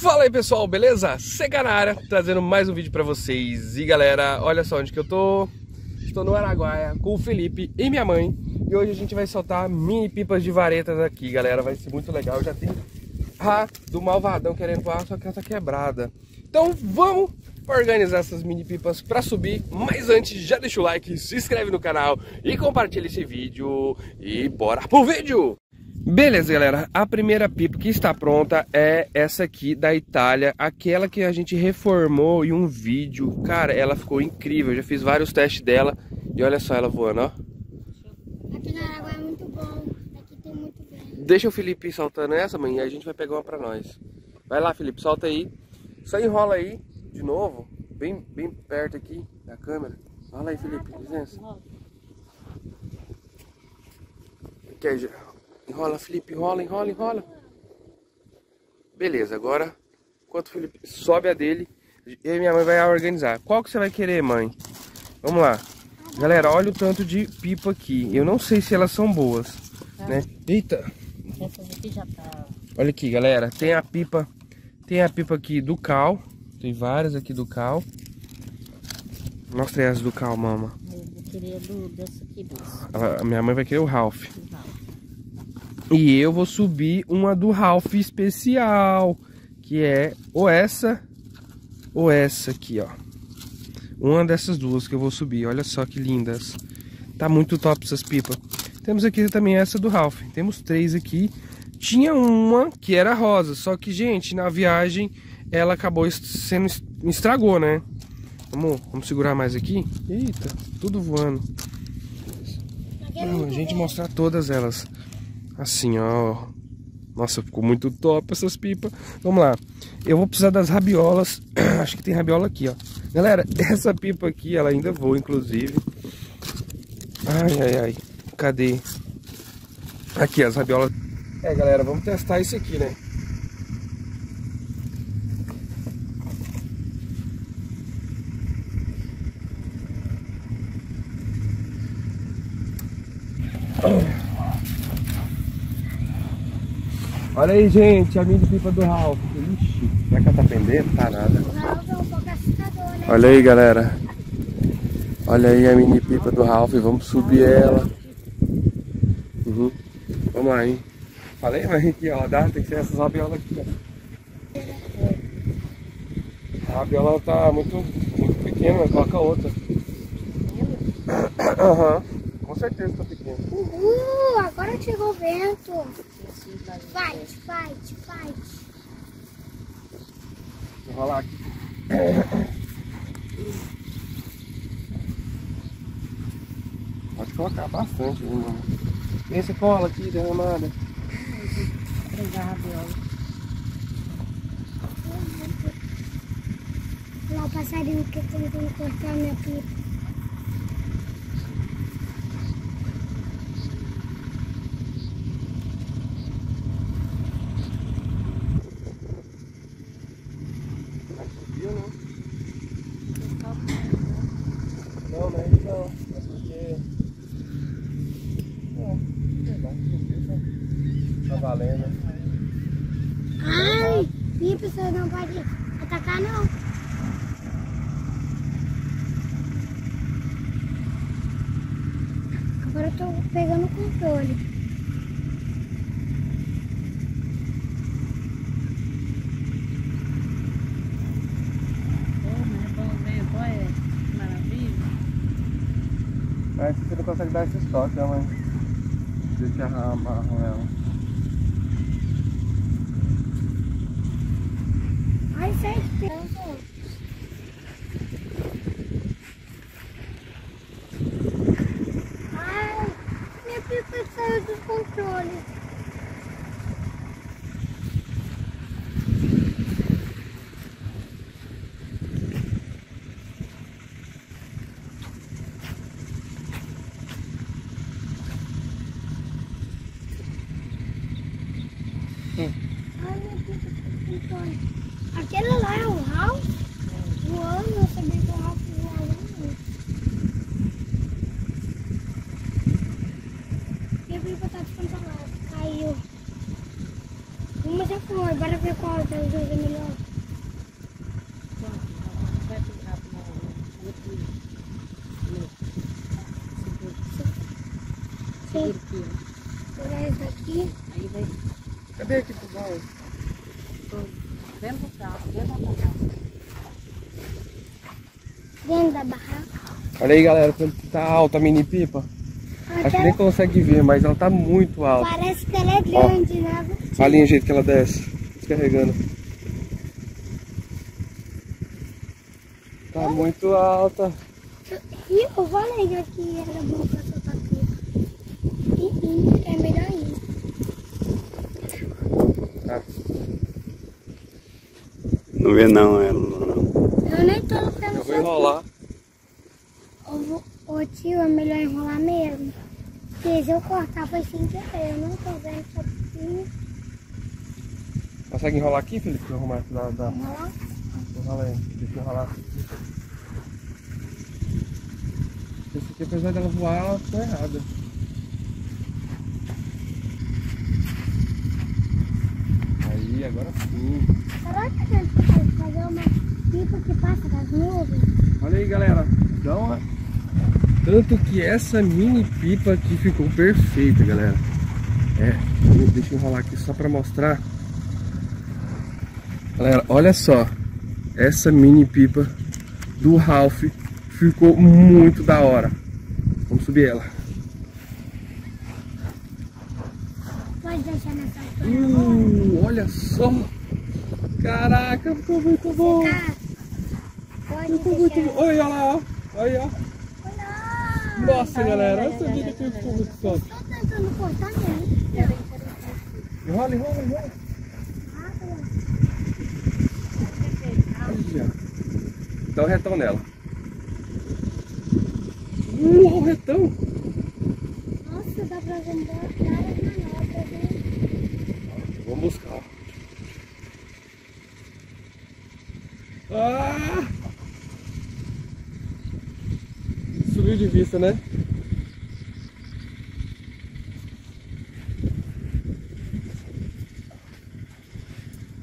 Fala aí pessoal, beleza? Cega na área, trazendo mais um vídeo pra vocês. E galera, olha só onde que eu tô. Estou no Araguaia com o Felipe e minha mãe. E hoje a gente vai soltar mini pipas de varetas aqui, galera. Vai ser muito legal, já tem a do Malvadão querendo voar, só que ela tá quebrada. Então vamos organizar essas mini pipas pra subir. Mas antes, já deixa o like, se inscreve no canal e compartilha esse vídeo. E bora pro vídeo! Beleza, galera. A primeira pipa que está pronta é essa aqui da Itália. Aquela que a gente reformou em um vídeo. Cara, ela ficou incrível. Eu já fiz vários testes dela. E olha só ela voando, ó. Aqui na água é muito bom. Aqui tem muito vento. Deixa o Felipe soltando essa, mãe. E a gente vai pegar uma pra nós. Vai lá, Felipe. Solta aí. Só enrola aí, de novo. Bem, bem perto aqui da câmera. Olha aí, Felipe. Licença. Aqui. Enrola, Felipe, enrola, enrola, enrola. Beleza, agora, enquanto o Felipe sobe a dele, eu e minha mãe vai organizar. Qual que você vai querer, mãe? Vamos lá. Galera, olha o tanto de pipa aqui. Eu não sei se elas são boas, né? Eita. Aqui tá... Olha aqui, galera. Tem a pipa, tem a pipa aqui do Cal. Tem várias aqui do Cal. Mostra as do Cal, mama. Eu queria do, desse aqui, desse. A minha mãe vai querer o Ralph. E eu vou subir uma do Ralph especial, que é ou essa ou essa aqui, ó. Uma dessas duas que eu vou subir. Olha só que lindas. Tá muito top essas pipas. Temos aqui também essa do Ralph. Temos três aqui. Tinha uma que era rosa, só que, gente, na viagem ela acabou sendo estragou, né? Vamos, vamos segurar mais aqui. Eita, tudo voando. Não, a gente mostrar todas elas. Assim, ó. Nossa, ficou muito top essas pipas. Vamos lá. Eu vou precisar das rabiolas. Acho que tem rabiola aqui, ó. Galera, essa pipa aqui, ela ainda voa, inclusive. Ai, ai, ai. Cadê? Aqui, as rabiolas. É, galera, vamos testar isso aqui, né? Olha aí, gente, a mini pipa do Ralph. Ixi, será que ela tá pendendo? Tá nada. O Ralph é um né? Olha aí, galera. Olha aí a mini pipa do Ralph. Vamos subir ela. Uhum. Vamos lá, hein? Falei, mas aqui, ó, dá, tem que ser essas rabiolas aqui, ó. A rabiola tá muito, muito pequena, coloca outra. Aham, com certeza tá pequena. Uhul, agora chegou o vento. Fight, fight, fight. Vou rolar aqui. Pode colocar bastante, viu, mano? Vem essa cola aqui derramada. Lá o passarinho que tentando cortar minha pipa. Subiu, né? Não, né? Não, é porque. É, sei lá, subiu, tá, tá valendo. Ai, pipa, você não pode atacar não. Agora eu tô pegando o controle. Mas você não consegue dar esse toque, né, mãe? Deixa eu amarrar ela. Ai, sai Ai, Aquele lá é o Ralph voando, eu sabia que o Ralph voava. E a pipa tá descontrolada, caiu. Uma já foi, bora ver qual das duas é melhor. Sim. Sim. Sim. Sim. Sim. Sim. Sim. Sim. Cadê aqui pro bom? Dentro do carro, dentro da barraca. Dentro da barraca. Olha aí, galera, quanto tá alta a mini pipa. Acho que nem consegue ver, mas ela tá muito alta. Parece que ela é grande, né? Olha o jeito que ela desce, descarregando. Tá muito alta. E eu falei aqui era bom pra soltar pipa. E, e é melhor ainda. Tá. Não vê não ela não. Eu nem tô tendo Eu vou enrolar. Ô, tio, é melhor enrolar mesmo. Porque se eu cortar foi sem querer, eu não tô vendo só pouquinho. Consegue enrolar aqui, Felipe? Pra eu arrumar aqui da, da... Enrolar. Enrola aí. Deixa eu enrolar. Esse aqui, apesar dela voar, ela ficou errada. Agora sim. Será que a gente pode fazer uma pipa que passa das nuvens? Olha aí, galera. Dá uma... Tanto que essa mini pipa aqui ficou perfeita, galera. É, deixa eu enrolar aqui só pra mostrar. Galera, olha só. Essa mini pipa do Ralph ficou muito da hora. Vamos subir ela. Pode deixar nessa altura. Uh, olha só. Caraca, ficou muito bom. Ficou muito bom. Olha lá, ó. Olha, ó. Olha! Nossa, galera. Olha essa vida que ficou muito top. Tô tentando cortar mesmo. Enrola, enrola, enrola. Olha. Dá o retão nela. Uh, o retão. Nossa, dá pra ver várias manobras, hein? Vamos buscar. Ah! Subiu de vista, né?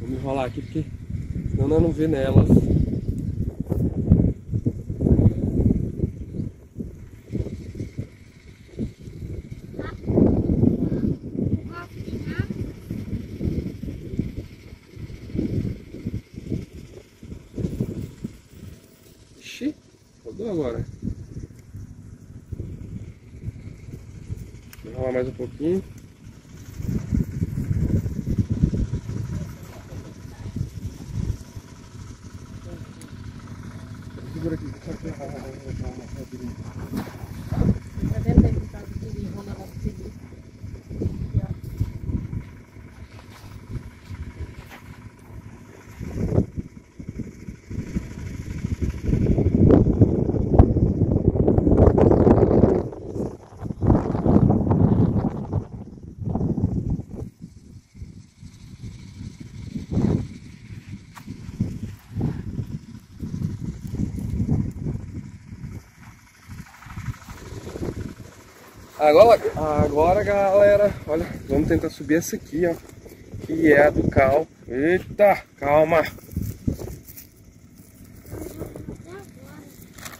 Vamos enrolar aqui porque senão nós não vê nelas. Ixi, agora. Vou mais um pouquinho. Segura aqui, Tá vendo aí Agora, agora galera, olha, vamos tentar subir essa aqui, ó. Que é a do cal. Eita, calma.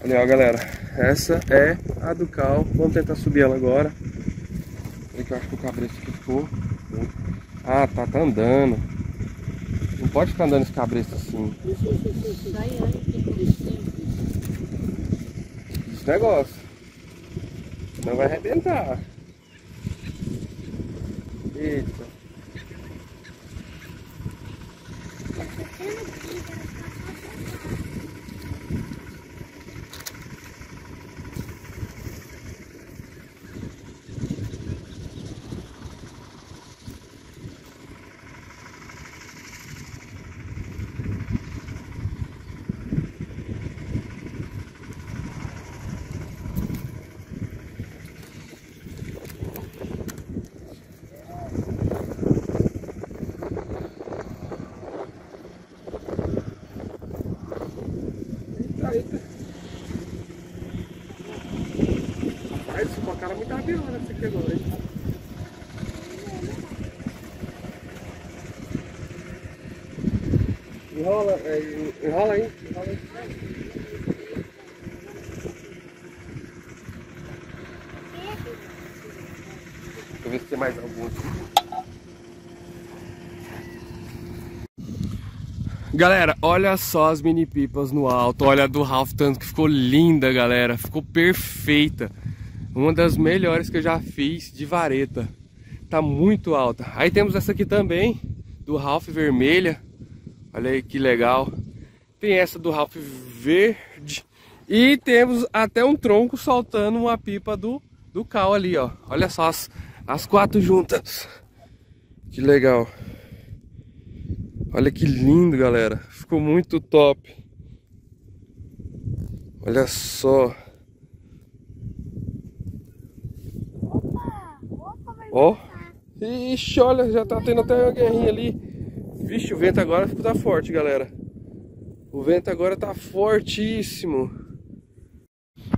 Olha, ó, galera. Essa é a do cal. Vamos tentar subir ela agora. Olha que eu acho que o cabresto aqui ficou. Ah, tá, tá andando. Não pode ficar andando esse cabresto assim. Bonitinho. Esse negócio. Senão vai arrebentar. Eita. Rapaz, isso com cara muito abiona essa aqui agora, hein? Enrola, é, enrola aí, enrola aí. Deixa eu ver se tem mais algum aqui. Galera, olha só as mini pipas no alto. Olha a do Ralph, tanto que ficou linda, galera. Ficou perfeita. Uma das melhores que eu já fiz de vareta. Tá muito alta. Aí temos essa aqui também, do Ralph vermelha. Olha aí que legal. Tem essa do Ralph verde. E temos até um tronco soltando uma pipa do, do Cal ali, ó. Olha só as, as quatro juntas. Que legal. Olha que lindo, galera. Ficou muito top. Olha só. Ó. Ixi, olha, já tá tendo até uma guerrinha ali. Vixe, o vento agora tá forte, galera. O vento agora tá fortíssimo.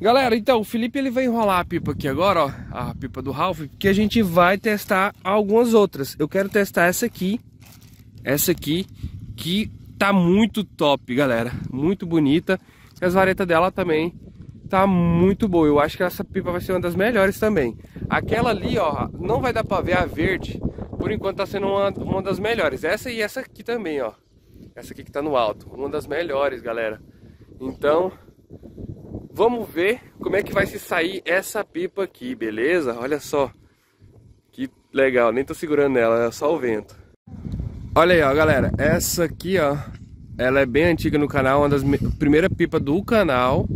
Galera, então, o Felipe ele vai enrolar a pipa aqui agora, ó. A pipa do Ralph, porque a gente vai testar algumas outras. Eu quero testar essa aqui. Essa aqui, que tá muito top, galera. Muito bonita. E as varetas dela também tá muito boa. Eu acho que essa pipa vai ser uma das melhores também. Aquela ali, ó, não vai dar pra ver a verde. Por enquanto tá sendo uma, uma das melhores. Essa e essa aqui também, ó. Essa aqui que tá no alto. Uma das melhores, galera. Então, vamos ver como é que vai se sair essa pipa aqui, beleza? Olha só. Que legal. Nem tô segurando ela, é só o vento. Olha aí, ó, galera. Essa aqui, ó. Ela é bem antiga no canal. Uma das me- primeira pipa do canal.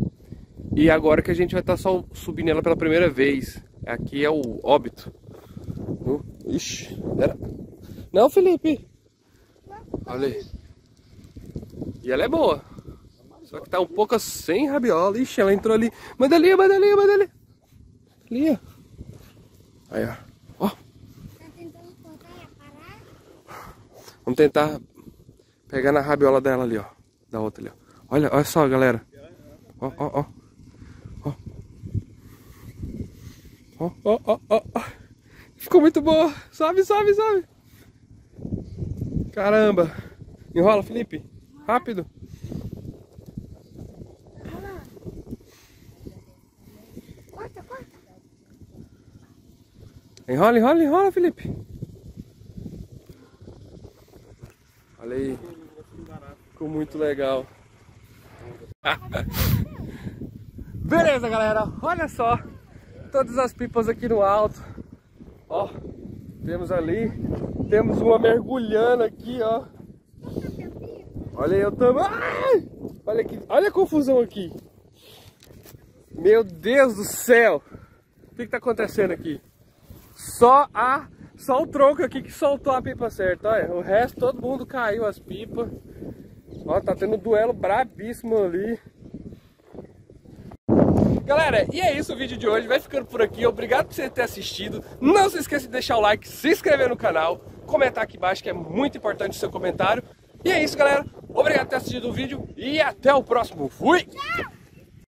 E agora que a gente vai estar só subindo ela pela primeira vez. Aqui é o óbito. Uh, Ixi, era... Não, Felipe. Olha aí. E ela é boa. Só que tá um pouco sem rabiola. Ixi, ela entrou ali. Manda ali, manda ali, manda ali. Ali, ó. Aí, ó. Ó, Tá tentando cortar e parar? Vamos tentar pegar na rabiola dela ali, ó. Da outra ali, ó. Olha, olha só, galera. Ó, ó, ó. Ó. Ó, ó, ó. Ficou muito boa. Sobe, sobe, sobe. Caramba. Enrola, Felipe. Rápido. Corta, corta. Enrola, enrola, enrola, Felipe. Olha aí. Ficou muito legal. Beleza, galera. Olha só. Todas as pipas aqui no alto. Ó. Temos ali. Temos uma mergulhando aqui, ó. Olha aí, eu tamo. Ai! Olha aqui. Olha a confusão aqui. Meu Deus do céu. O que, que tá acontecendo aqui? Só a só o tronco aqui que soltou a pipa certa, olha. O resto todo mundo caiu as pipas. Ó, tá tendo um duelo brabíssimo ali. Galera, e é isso o vídeo de hoje. Vai ficando por aqui. Obrigado por você ter assistido. Não se esqueça de deixar o like, se inscrever no canal, comentar aqui embaixo que é muito importante o seu comentário. E é isso, galera. Obrigado por ter assistido o vídeo e até o próximo. Fui! Tchau!